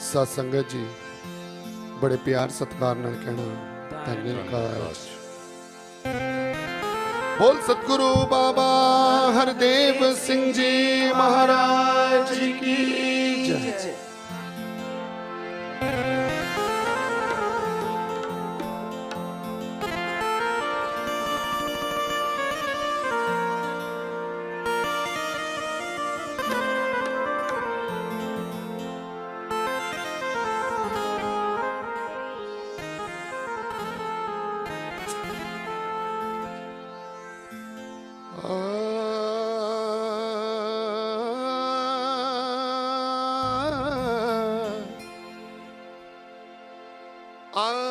ਸਤ ਸੰਗਤ ਜੀ, ਬੜੇ ਪਿਆਰ ਸਤਿਕਾਰ ਨਾਲ ਕਹਿਣਾ ਧੰਨਵਾਦ ਬੋਲ ਸਤਿਗੁਰੂ ਬਾਬਾ ਹਰਦੇਵ ਸਿੰਘ ਜੀ ਮਹਾਰਾਜ ਕੀ ਜੈ। ആ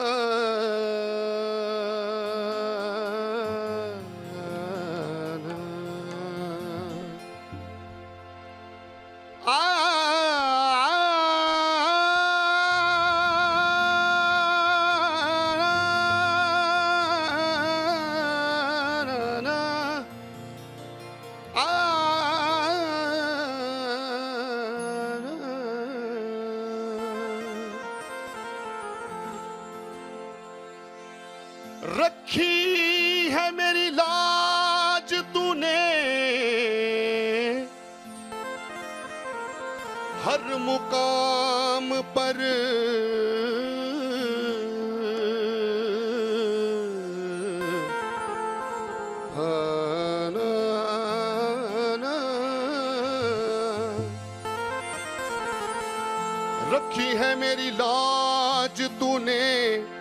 ਰੱਖੀ ਹੈ ਮੇਰੀ ਲਾਜ ਤੂਨੇ ਹਰ ਮੁਕਾਮ ਪਰ ਰੱਖੀ ਹੈ ਮੇਰੀ ਲਾਜ ਤੂਨੇ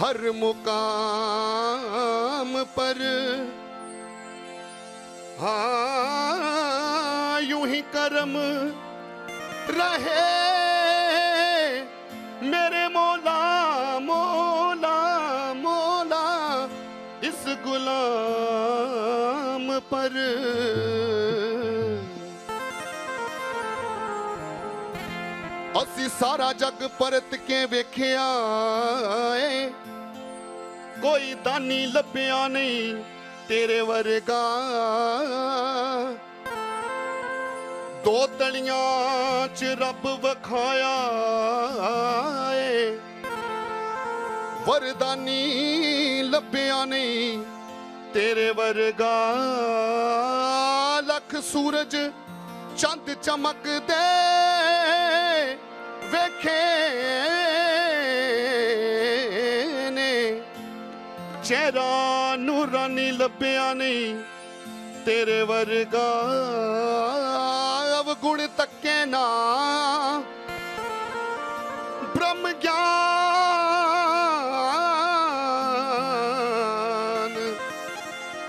हर मुकाम पर हाँ यूं ही करम रहे मेरे मौला मौला मौला इस गुलाम पर ਅਸੀਂ ਸਾਰਾ ਜੱਗ ਪਰਤ ਕੇ ਵੇਖਿਆ ਏ ਕੋਈ ਦਾਨੀ ਲੱਭਿਆ ਨਹੀਂ, ਤੇਰੇ ਵਰਗਾ। ਦੋ ਤਲੀਆਂ ਚ ਰੱਬ ਵਖਾਇਆ ਏ। ਵਰਦਾਨੀ ਲੱਭਿਆ ਨਹੀਂ, ਤੇਰੇ ਵਰਗਾ। ਲੱਖ ਸੂਰਜ ਚੰਦ ਚਮਕਦੇ, ਵੇਖੇ। ਚਿਹਰਾ ਨੂਰਾਨੀ ਲੱਭਿਆ ਨਹੀਂ। ਤੇਰੇ ਵਰਗਾ ਅਵਗੁਣ ਤੱਕੇ ਨਾ। ਬ੍ਰਹਮ ਗਿਆਨ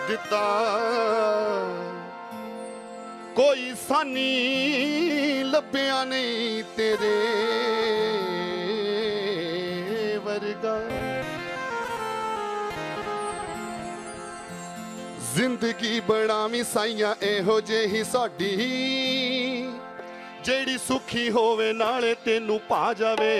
ਦਿੱਤਾ। ਕੋਈ ਸਾਨੀ ਲੱਭਿਆ ਨਹੀਂ ਤੇਰੇ। ਜ਼ਿੰਦਗੀ ਬਣਾਵੀਂ ਸਾਈਆਂ ਇਹੋ ਜਿਹੀ ਸਾਡੀ। ਜਿਹੜੀ ਸੁਖੀ ਹੋਵੇ ਨਾਲੇ ਤੈਨੂੰ ਪਾ ਜਾਵੇ।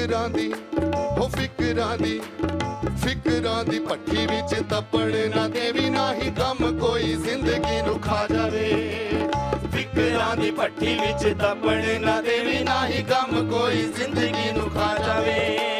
ਫਿਕਰਾਂ ਦੀ ਹੋ ਫਿਕਰਾਂ ਦੀ ਫਿਕਰਾਂ ਦੀ ਪੱਠੀ ਵਿੱਚ ਤਪਣ ਨਾ ਦੇਵੀ ਨਾਹੀ ਕੰਮ ਕੋਈ ਜ਼ਿੰਦਗੀ ਨੂੰ ਖਾ ਜਾਵੇ। ਫਿਕਰਾਂ ਦੀ ਪੱਠੀ ਵਿੱਚ ਤਪਣ ਨਾ ਦੇਵੀ ਨਾਹੀ ਗਮ ਕੋਈ ਜ਼ਿੰਦਗੀ ਨੂੰ ਖਾ ਜਾਵੇ।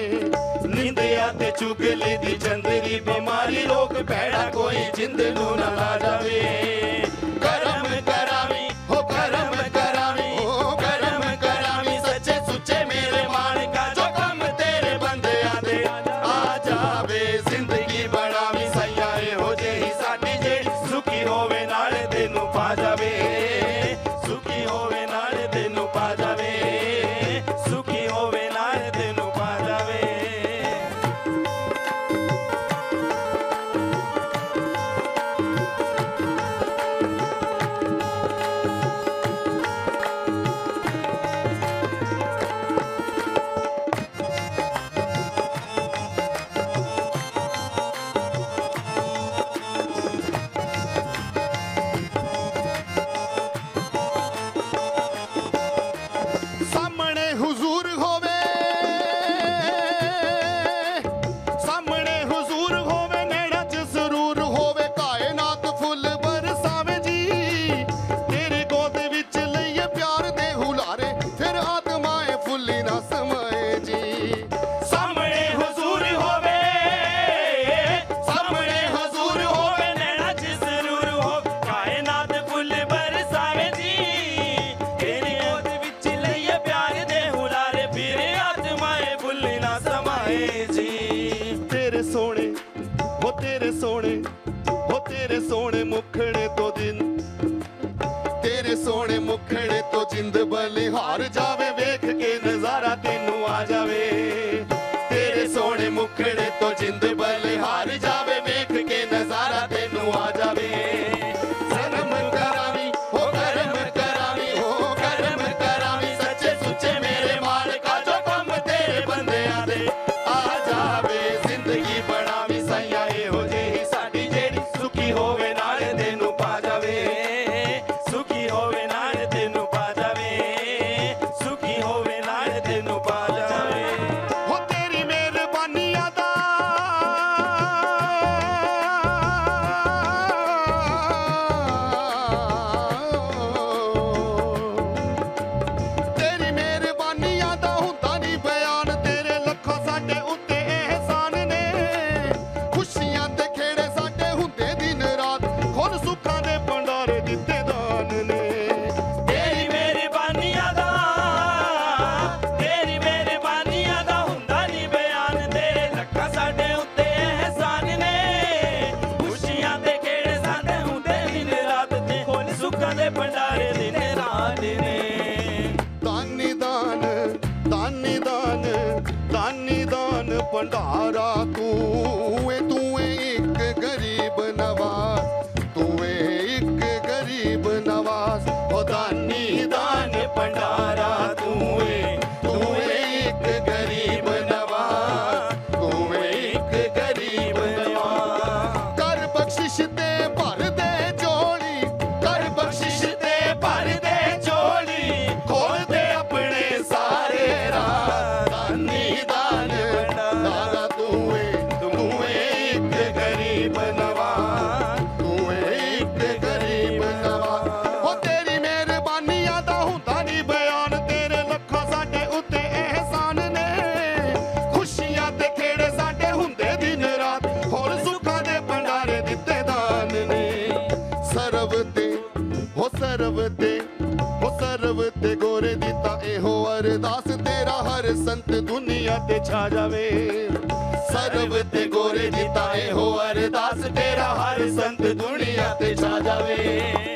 ਚੁਗਲੀ ਦੀ ਚੰਦਰੀ ਬਿਮਾਰੀ ਲੋਕ ਭੈੜਾ ਕੋਈ ਜਿੰਦ ਨੂੰ ਨਾ ਲਾ ਜਾਵੇ ਹੋ ਤੇਰੇ ਸੋਹਣੇ ਹੋ ਤੇਰੇ ਸੋਹਣੇ ਮੁਖੜੇ ਤੋਂ ਦਿਨ। ਤੇਰੇ ਸੋਹਣੇ ਮੁਖੜੇ ਤੋਂ ਜਿੰਦ ਬਲਿਹਾਰ ਜਾਵੇ, ਵੇਖ ਕੇ ਨਜ਼ਾਰਾ ਤੈਨੂੰ ਆ ਜਾਵੇ। ਤੇਰੇ ਸੋਹਣੇ ਮੁਖੜੇ ਤੋਂ ਜਿੰਦ ਬਲੇ ਹਾਰ ਜਾਵੇ, ਵੇਖ ਕੇ ਨਜ਼ਾਰਾ ਤੈਨੂੰ ਆ ਜਾਵੇ। ਭੰਡਾਰਾ ਤੂੰ ਏ ਤੂੰ ਏ ਇੱਕ ਗਰੀਬ ਨਵਾਜ਼, ਤੂੰ ਏ ਇੱਕ ਗਰੀਬ ਨਵਾਜ਼। ਉਹ ਦਾਨੀ, ਦਾਨ ਭੰਡਾਰਾ ਤੇ ਗੋਰੇ ਦਿੱਤਾ ਇਹੋ ਅਰਦਾਸ, ਤੇਰਾ ਹਰ ਸੰਤ ਦੁਨੀਆ ਤੇ ਛਾ ਜਾਵੇ। ਸਰਬ ਤੇ ਗੋਰੇ ਦਿੱਤਾ ਇਹੋ ਅਰਦਾਸ, ਤੇਰਾ ਹਰ ਸੰਤ ਦੁਨੀਆ ਤੇ ਛਾ ਜਾਵੇ।